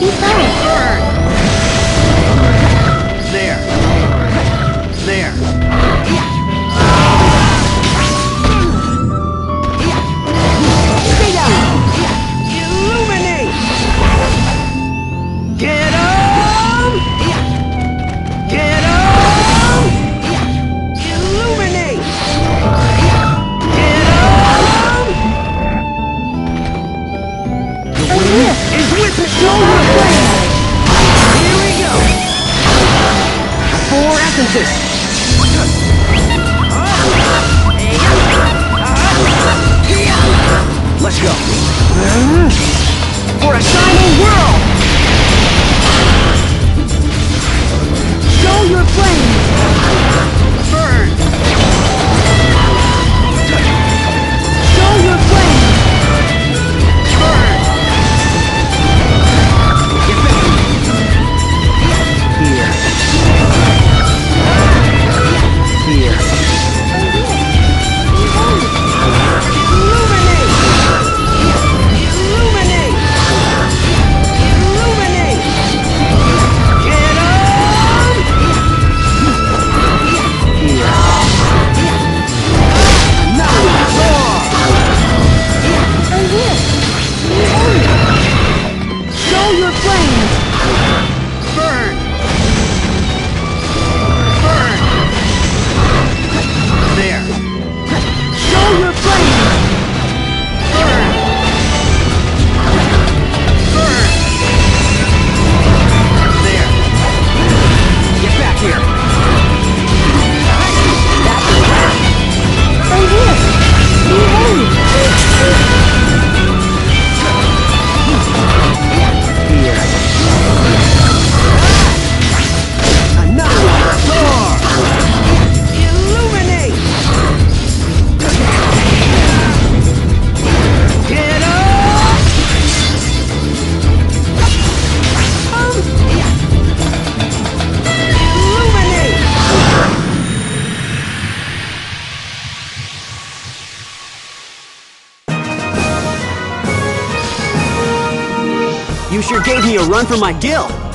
Happy Forest. Listen to this. You sure gave me a run for my gill.